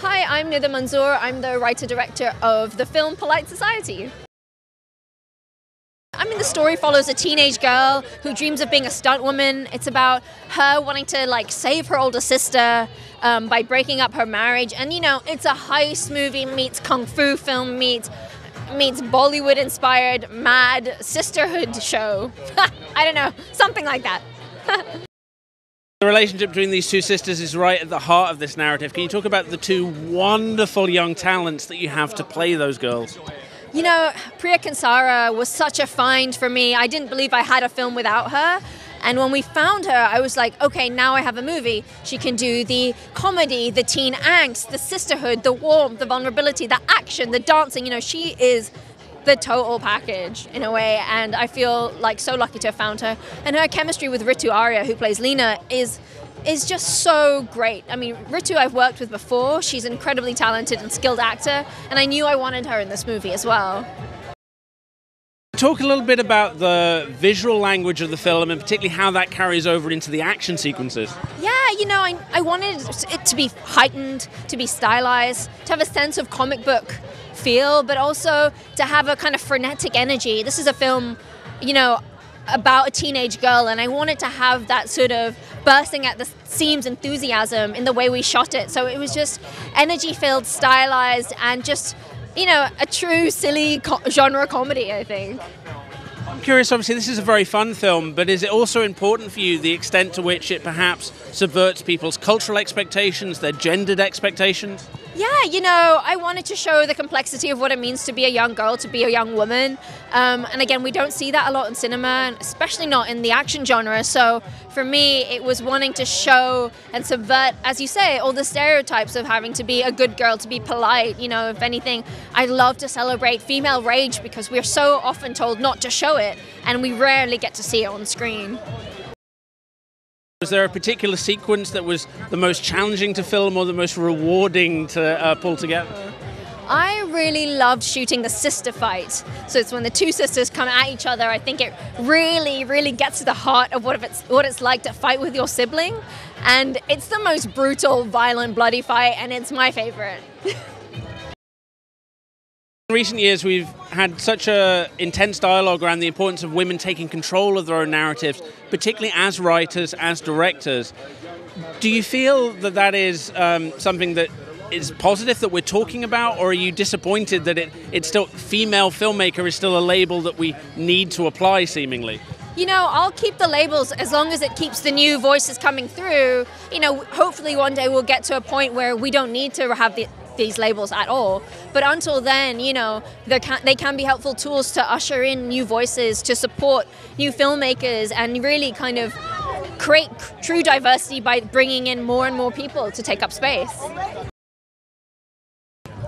Hi, I'm Nida Manzoor. I'm the writer director of the film Polite Society. I mean, the story follows a teenage girl who dreams of being a stunt woman. It's about her wanting to like save her older sister um, by breaking up her marriage, and you know, it's a heist movie meets kung fu film meets meets Bollywood-inspired mad sisterhood show. I don't know, something like that. The relationship between these two sisters is right at the heart of this narrative. Can you talk about the two wonderful young talents that you have to play those girls? You know, Priya Kansara was such a find for me. I didn't believe I had a film without her. And when we found her, I was like, okay, now I have a movie. She can do the comedy, the teen angst, the sisterhood, the warmth, the vulnerability, the action, the dancing. You know, she is the total package in a way. And I feel like so lucky to have found her. And her chemistry with Ritu Arya, who plays Lena, is is just so great. I mean, Ritu I've worked with before. She's an incredibly talented and skilled actor, and I knew I wanted her in this movie as well. Talk a little bit about the visual language of the film and particularly how that carries over into the action sequences. Yeah, you know, I, I wanted it to be heightened, to be stylized, to have a sense of comic book feel, but also to have a kind of frenetic energy. This is a film, you know, about a teenage girl, and I wanted to have that sort of bursting at the seams enthusiasm in the way we shot it. So it was just energy filled, stylized, and just, you know, a true silly co- genre comedy, I think. I'm curious, obviously, this is a very fun film, but is it also important for you the extent to which it perhaps subverts people's cultural expectations, their gendered expectations? Yeah, you know, I wanted to show the complexity of what it means to be a young girl, to be a young woman. Um, and again, we don't see that a lot in cinema, especially not in the action genre. So for me, it was wanting to show and subvert, as you say, all the stereotypes of having to be a good girl, to be polite. You know, if anything, I love to celebrate female rage because we're so often told not to show it, and we rarely get to see it on screen. Was there a particular sequence that was the most challenging to film or the most rewarding to uh, pull together? I really loved shooting the sister fight. So it's when the two sisters come at each other. I think it really, really gets to the heart of what it's what it's like to fight with your sibling, and it's the most brutal, violent, bloody fight, and it's my favorite. In recent years, we've had such a intense dialogue around the importance of women taking control of their own narratives, particularly as writers, as directors. Do you feel that that is um, something that is positive that we're talking about, or are you disappointed that it, it's still female filmmaker is still a label that we need to apply, seemingly? You know, I'll keep the labels as long as it keeps the new voices coming through. You know, hopefully one day we'll get to a point where we don't need to have the these labels at all. But until then, you know, can, they can be helpful tools to usher in new voices, to support new filmmakers, and really kind of create true diversity by bringing in more and more people to take up space.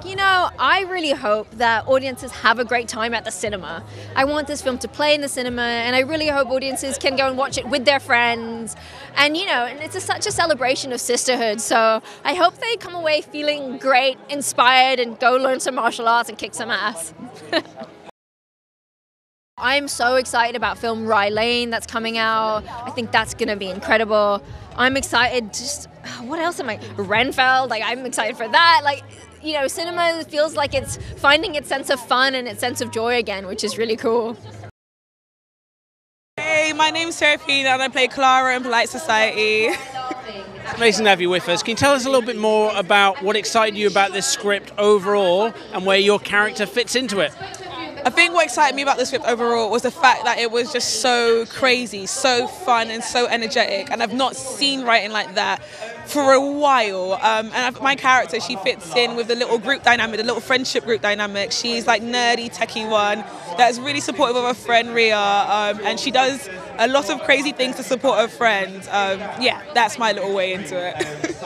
You know, I really hope that audiences have a great time at the cinema. I want this film to play in the cinema, and I really hope audiences can go and watch it with their friends. And you know, and it's a, such a celebration of sisterhood. So I hope they come away feeling great, inspired, and go learn some martial arts and kick some ass. I'm so excited about film Rye Lane that's coming out. I think that's going to be incredible. I'm excited. Just what else am I? Renfield. Like I'm excited for that. Like you know, cinema feels like it's finding its sense of fun and its sense of joy again, which is really cool. My name's Seraphina and I play Clara in Polite Society. Amazing to have you with us. Can you tell us a little bit more about what excited you about this script overall and where your character fits into it? I think what excited me about the script overall was the fact that it was just so crazy, so fun, and so energetic. And I've not seen writing like that for a while. Um, and my character, she fits in with the little group dynamic, the little friendship group dynamic. She's like nerdy, techie one that's really supportive of her friend Ria, um, and she does a lot of crazy things to support her friend. Um, yeah, that's my little way into it.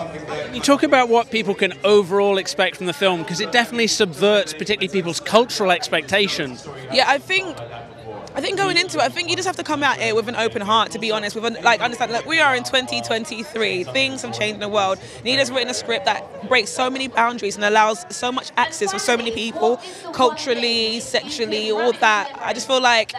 you talk about what people can overall expect from the film because it definitely subverts, particularly people's cultural expectations. Yeah, I think I think going into it, I think you just have to come out here with an open heart. To be honest, with an, like understand, like we are in 2023. Things have changed in the world. Nida's written a script that breaks so many boundaries and allows so much access for so many people, culturally, sexually, all that. I just feel like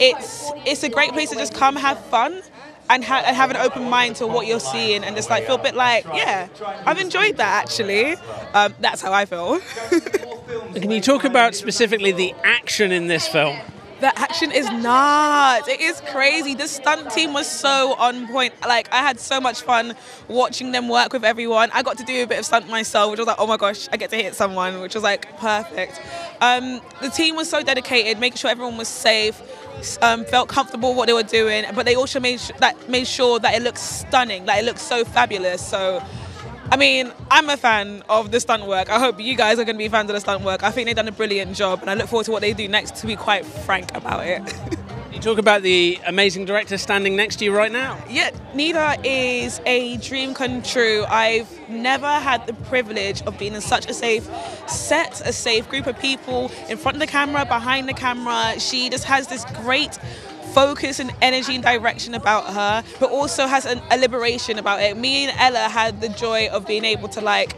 it's it's a great place to just come have fun and, ha- and have an open mind to what you're seeing and just like feel a bit like, yeah, I've enjoyed that actually. Um, that's how I feel. Can you talk about specifically the action in this film? The action is nuts. It is crazy. The stunt team was so on point. Like I had so much fun watching them work with everyone. I got to do a bit of stunt myself, which was like, oh my gosh, I get to hit someone, which was like perfect. Um, the team was so dedicated, making sure everyone was safe. Um, felt comfortable what they were doing, but they also made that made sure that it looked stunning, that it looked so fabulous. So I mean, I'm a fan of the stunt work. I hope you guys are going to be fans of the stunt work. I think they've done a brilliant job, and I look forward to what they do next. To be quite frank about it. you talk about the amazing director standing next to you right now. Yeah, Nida is a dream come true. I've never had the privilege of being in such a safe set, a safe group of people in front of the camera, behind the camera. She just has this great focus and energy and direction about her, but also has an, a liberation about it. Me and Ella had the joy of being able to like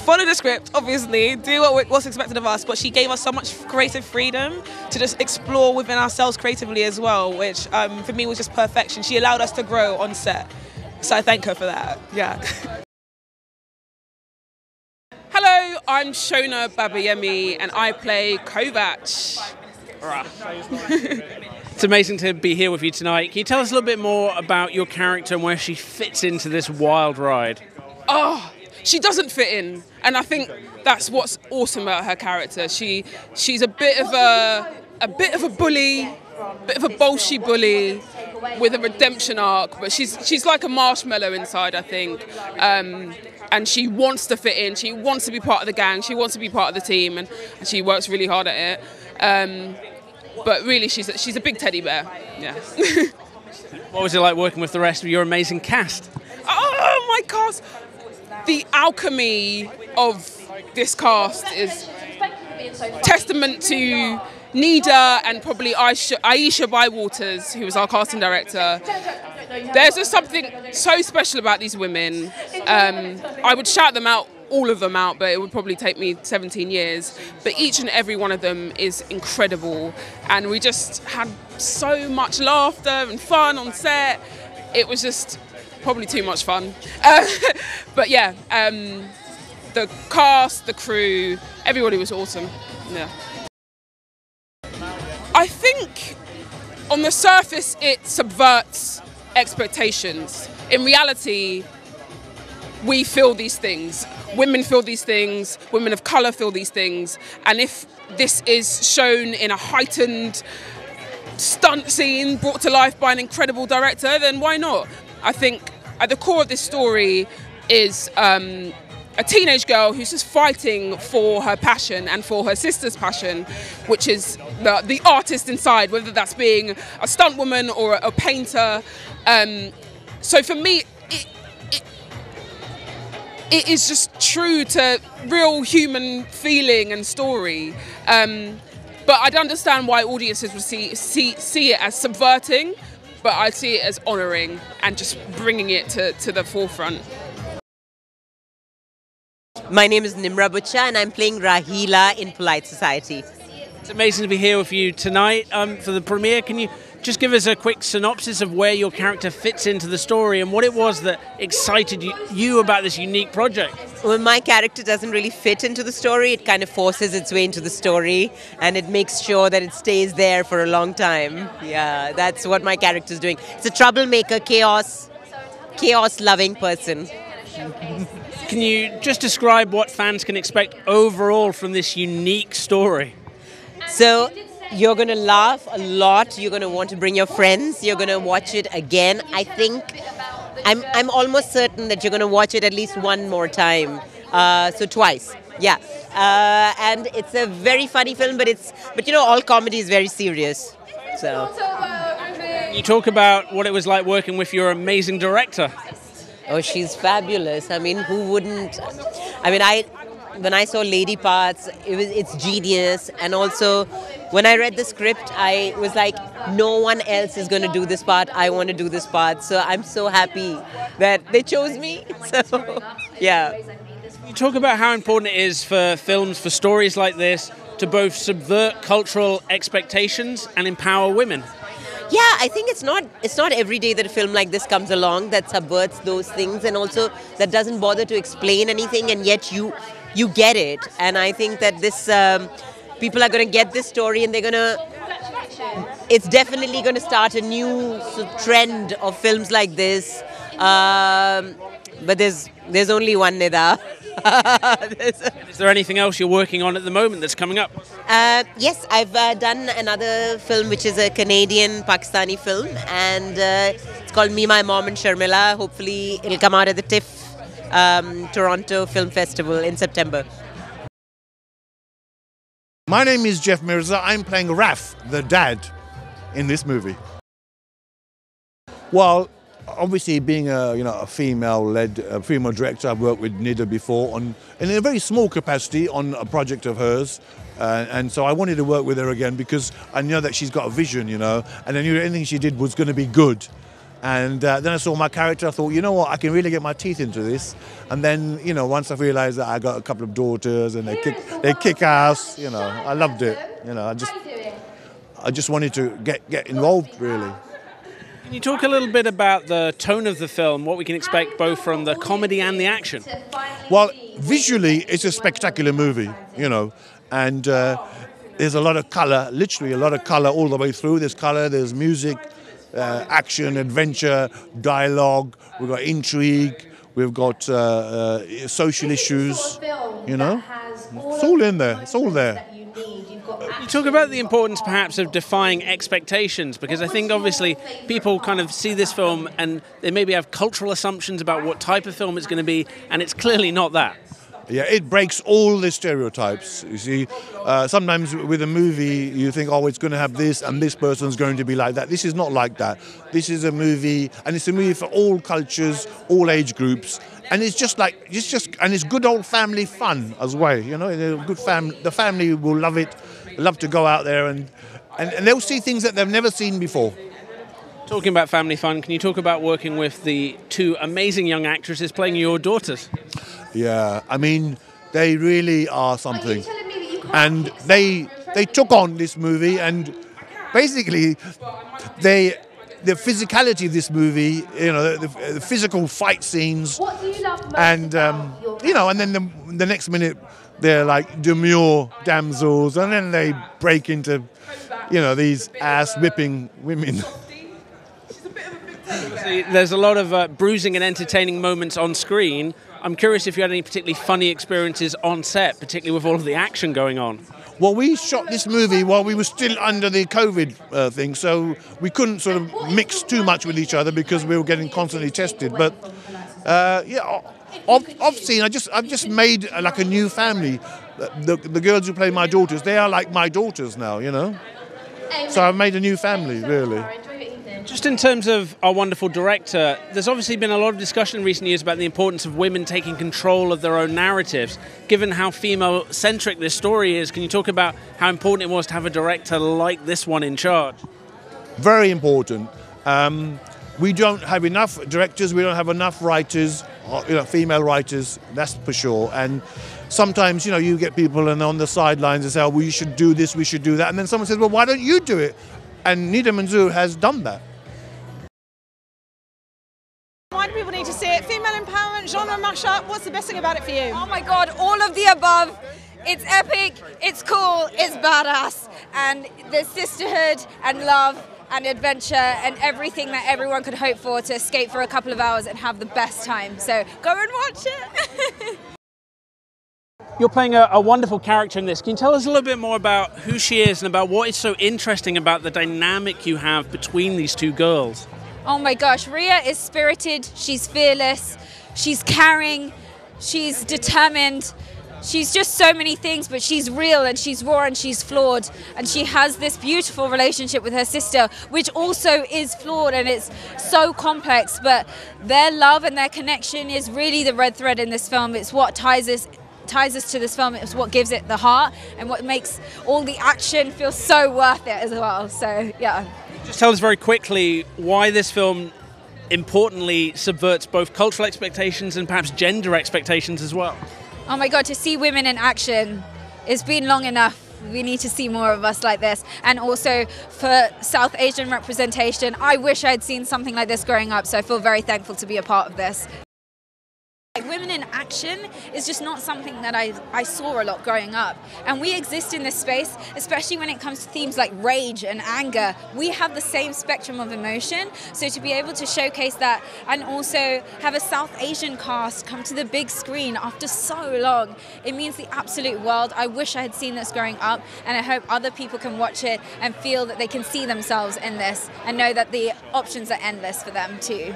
follow the script, obviously, do what was expected of us, but she gave us so much creative freedom to just explore within ourselves creatively as well, which um, for me was just perfection. She allowed us to grow on set. So I thank her for that. Yeah. Hello, I'm Shona Babayemi and I play Kovac. It's amazing to be here with you tonight. Can you tell us a little bit more about your character and where she fits into this wild ride? Oh, she doesn't fit in, and I think that's what's awesome about her character. She she's a bit of a a bit of a bully, bit of a bolshy bully with a redemption arc, but she's she's like a marshmallow inside, I think. Um, and she wants to fit in. She wants to be part of the gang. She wants to be part of the team, and, and she works really hard at it. Um, but really, she's a, she's a big teddy bear. Yeah. what was it like working with the rest of your amazing cast? Oh my cast! The alchemy of this cast is testament to Nida and probably Aisha, Aisha Bywaters, who was our casting director. There's just something so special about these women. Um, I would shout them out all of them out, but it would probably take me 17 years. But each and every one of them is incredible, and we just had so much laughter and fun on set. It was just probably too much fun. But yeah, um, the cast, the crew, everybody was awesome. Yeah. I think on the surface it subverts expectations. In reality, we feel these things. Women feel these things, women of colour feel these things. And if this is shown in a heightened stunt scene brought to life by an incredible director, then why not? I think at the core of this story is um, a teenage girl who's just fighting for her passion and for her sister's passion, which is the, the artist inside, whether that's being a stunt woman or a, a painter. Um, so for me, it is just true to real human feeling and story. Um, but I'd understand why audiences would see, see, see it as subverting, but I see it as honouring and just bringing it to, to the forefront. My name is Nimra Bucha and I'm playing Rahila in Polite Society. It's amazing to be here with you tonight um, for the premiere. Can you just give us a quick synopsis of where your character fits into the story and what it was that excited you, about this unique project. Well, my character doesn't really fit into the story. It kind of forces its way into the story and it makes sure that it stays there for a long time. Yeah, that's what my character is doing. It's a troublemaker, chaos, chaos loving person. Can you just describe what fans can expect overall from this unique story? So, you're going to laugh a lot. You're going to want to bring your friends. You're going to watch it again. I think I'm, I'm almost certain that you're going to watch it at least one more time. Uh, so twice. Yeah. Uh, and it's a very funny film, but it's but you know all comedy is very serious. So you talk about what it was like working with your amazing director. Oh, she's fabulous. I mean, who wouldn't? I mean, I when I saw Lady Parts, it was it's genius, and also when I read the script, I was like, no one else is going to do this part. I want to do this part. So I'm so happy that they chose me. So, yeah. You talk about how important it is for films, for stories like this, to both subvert cultural expectations and empower women. Yeah, I think it's not it's not every day that a film like this comes along that subverts those things and also that doesn't bother to explain anything and yet you you get it. And I think that this um, people are going to get this story and they're going to it's definitely going to start a new trend of films like this. Um, but there's there's only one Nida. Is there anything else you're working on at the moment that's coming up? Uh, yes, I've uh, done another film which is a Canadian Pakistani film, and uh, it's called Me, My Mom, and Sharmila. Hopefully, it'll come out at the TIFF um, Toronto Film Festival in September. My name is Jeff Mirza. I'm playing Raf, the dad, in this movie. Well, obviously, being a you know a female-led uh, female director, I've worked with Nida before on in a very small capacity on a project of hers. Uh, and so I wanted to work with her again because I know that she's got a vision, you know, and I knew anything she did was going to be good. And uh, then I saw my character. I thought, you know what, I can really get my teeth into this. And then, you know, once I realised that I got a couple of daughters and they kick, they kick ass, you know, I loved it. You know, I just, I just wanted to get get involved really. Can you talk a little bit about the tone of the film, what we can expect both from the comedy and the action? Well, visually, it's a spectacular movie, you know, and uh, there's a lot of color, literally a lot of color all the way through. There's color, there's music, uh, action, adventure, dialogue. We've got intrigue. We've got uh, uh, social issues. You know, it's all in there. It's all there. You talk about the importance, perhaps, of defying expectations, because I think obviously people kind of see this film and they maybe have cultural assumptions about what type of film it's going to be, and it's clearly not that. Yeah, it breaks all the stereotypes. You see, uh, sometimes with a movie, you think, oh, it's going to have this, and this person's going to be like that. This is not like that. This is a movie, and it's a movie for all cultures, all age groups, and it's just like it's just, and it's good old family fun as well. You know, good fam. The family will love it, love to go out there, and, and and they'll see things that they've never seen before. Talking about family fun, can you talk about working with the two amazing young actresses playing your daughters? Yeah, I mean, they really are something. And they they took on this movie and basically they the physicality of this movie, you know, the, the physical fight scenes, and um, you know, and then the, the next minute they're like demure damsels, and then they break into, you know, these ass whipping women. See, there's a lot of uh, bruising and entertaining moments on screen. I'm curious if you had any particularly funny experiences on set, particularly with all of the action going on. Well, we shot this movie while we were still under the COVID uh, thing, so we couldn't sort of mix too much with each other because we were getting constantly tested. But uh, yeah, off, off scene, I just I've just made uh, like a new family. The, the girls who play my daughters, they are like my daughters now, you know. So I've made a new family, really. Just in terms of our wonderful director, there's obviously been a lot of discussion in recent years about the importance of women taking control of their own narratives. Given how female centric this story is, can you talk about how important it was to have a director like this one in charge? Very important. Um, we don't have enough directors, we don't have enough writers, uh, you know, female writers, that's for sure. And sometimes, you know, you get people and on the sidelines and say, oh, we should do this, we should do that. And then someone says, well, why don't you do it? And Nida Manzoor has done that. Empowerment, genre mashup. What's the best thing about it for you? Oh my god, all of the above. It's epic, it's cool, it's badass, and there's sisterhood and love and adventure and everything that everyone could hope for to escape for a couple of hours and have the best time. So go and watch it. You're playing a, a, wonderful character in this. Can you tell us a little bit more about who she is and about what is so interesting about the dynamic you have between these two girls? Oh my gosh, Ria is spirited, she's fearless, she's caring, she's determined. She's just so many things, but she's real and she's raw and she's flawed. And she has this beautiful relationship with her sister, which also is flawed and it's so complex. But their love and their connection is really the red thread in this film. It's what ties us ties us to this film. It's what gives it the heart and what makes all the action feel so worth it as well. So yeah. Just tell us very quickly why this film importantly subverts both cultural expectations and perhaps gender expectations as well. Oh my god, to see women in action, it's been long enough. We need to see more of us like this. And also for South Asian representation, I wish I'd seen something like this growing up, so I feel very thankful to be a part of this. Women in action is just not something that I, I saw a lot growing up. And we exist in this space, especially when it comes to themes like rage and anger. We have the same spectrum of emotion. So to be able to showcase that and also have a South Asian cast come to the big screen after so long, it means the absolute world. I wish I had seen this growing up, and I hope other people can watch it and feel that they can see themselves in this and know that the options are endless for them too.